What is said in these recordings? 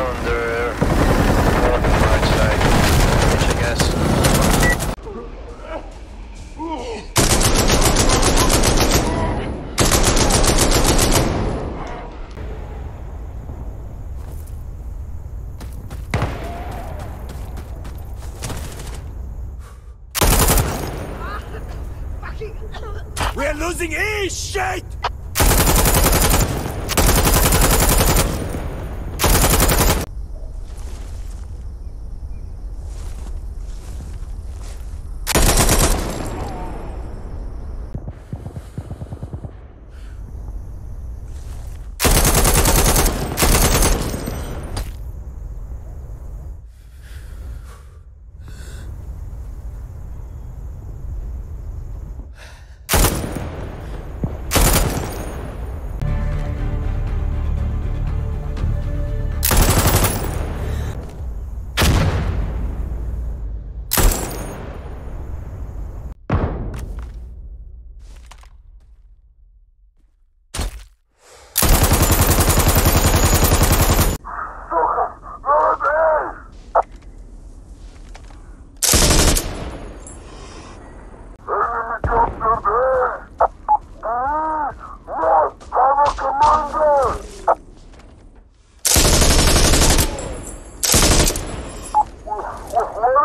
on right side, which I guess. We're losing E! Shit!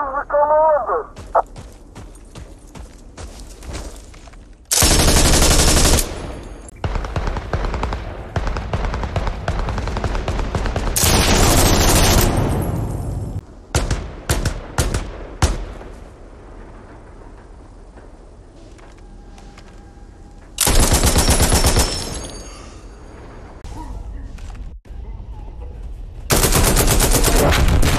Deus do comando! Yeah.